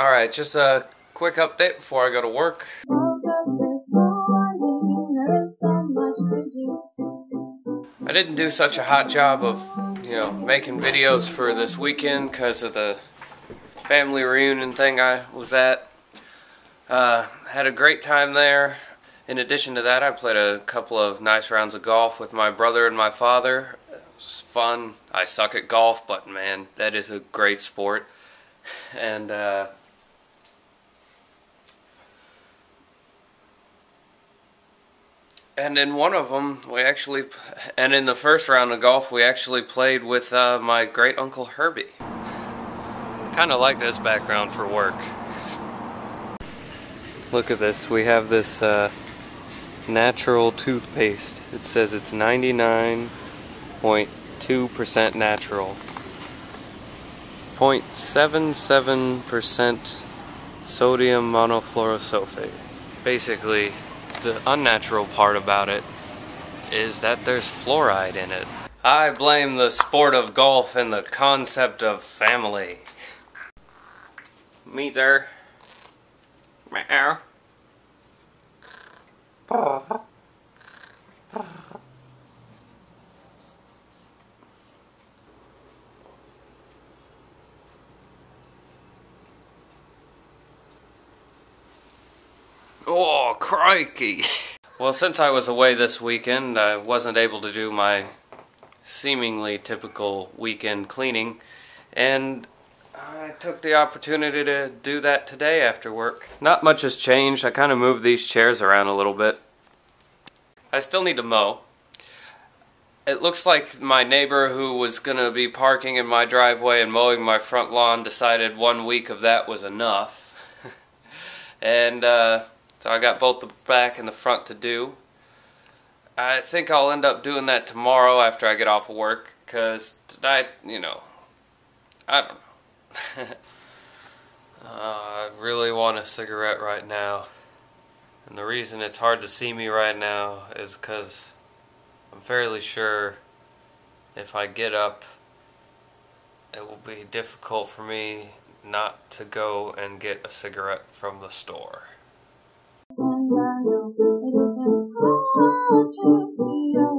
Alright, just a quick update before I go to work. I didn't do such a hot job of, you know, making videos for this weekend because of the family reunion thing I was at. Uh, had a great time there. In addition to that, I played a couple of nice rounds of golf with my brother and my father. It was fun. I suck at golf, but man, that is a great sport. And, uh, And in one of them, we actually, and in the first round of golf, we actually played with uh, my great uncle Herbie. I kind of like this background for work. Look at this. We have this uh, natural toothpaste. It says it's 99.2% natural. 0.77% sodium monofluorosulfate. Basically, the unnatural part about it is that there's fluoride in it. I blame the sport of golf and the concept of family. Me, sir. Meow. Oh, crikey. Well, since I was away this weekend, I wasn't able to do my seemingly typical weekend cleaning, and I took the opportunity to do that today after work. Not much has changed. I kind of moved these chairs around a little bit. I still need to mow. It looks like my neighbor who was going to be parking in my driveway and mowing my front lawn decided one week of that was enough. and, uh, so I got both the back and the front to do. I think I'll end up doing that tomorrow after I get off of work, because tonight, you know, I don't know. uh, I really want a cigarette right now. And the reason it's hard to see me right now is because I'm fairly sure if I get up, it will be difficult for me not to go and get a cigarette from the store. I know